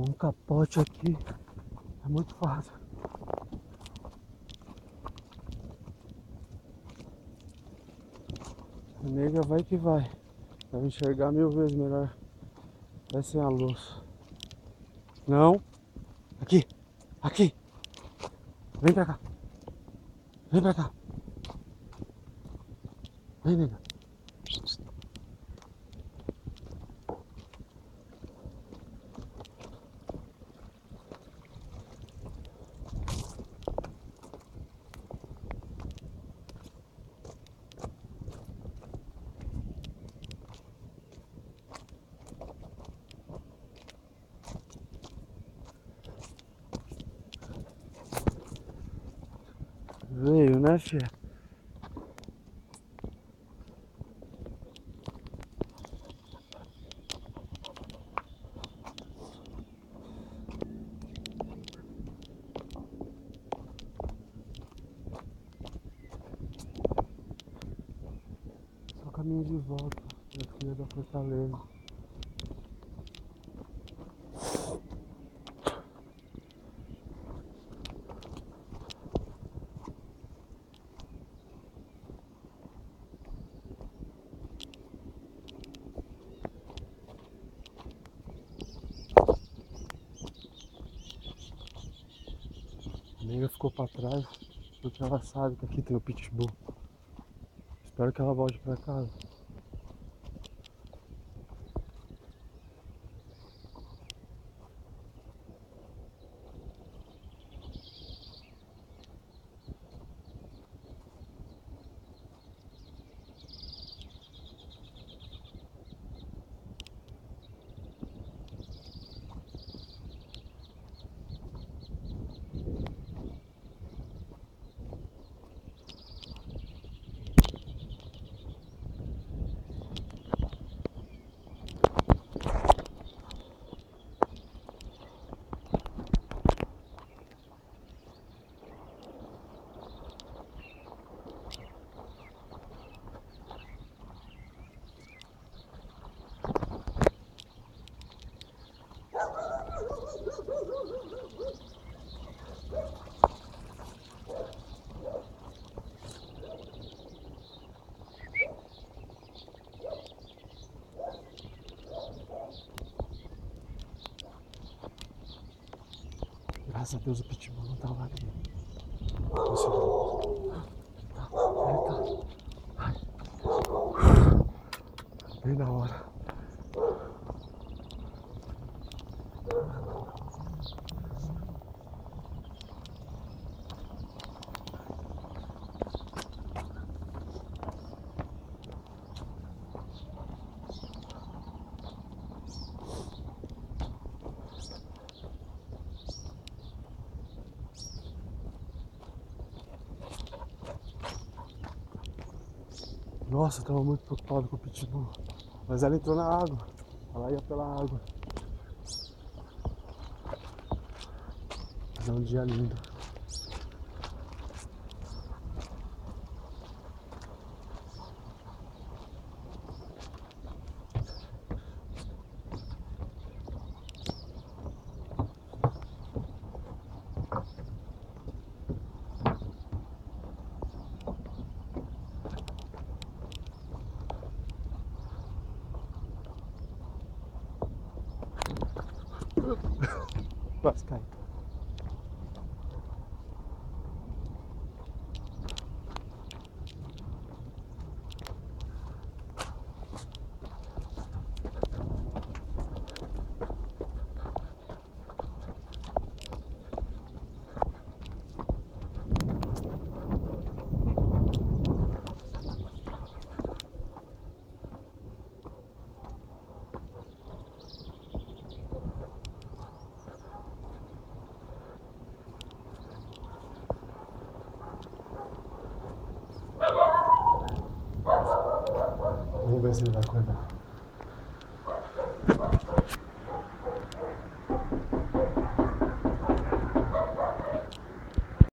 Um capote aqui é muito fácil. A nega vai que vai. Vai enxergar mil vezes melhor. Vai sem a luz. Não. Aqui. Aqui. Vem pra cá. Vem pra cá. Vem, nega. Veio, né, filha? Só caminho de volta, minha filha da Fortaleza. A nega ficou pra trás porque ela sabe que aqui tem o pitbull. Espero que ela volte pra casa. Graças a Deus o pitbull não tava ali. Conseguiu. Tá, ele tá. Ai. Bem na hora. Nossa, eu tava muito preocupado com o pitbull. Mas ela entrou na água. Ela ia pela água. Mas é um dia lindo. That's Skype. 五百四十快点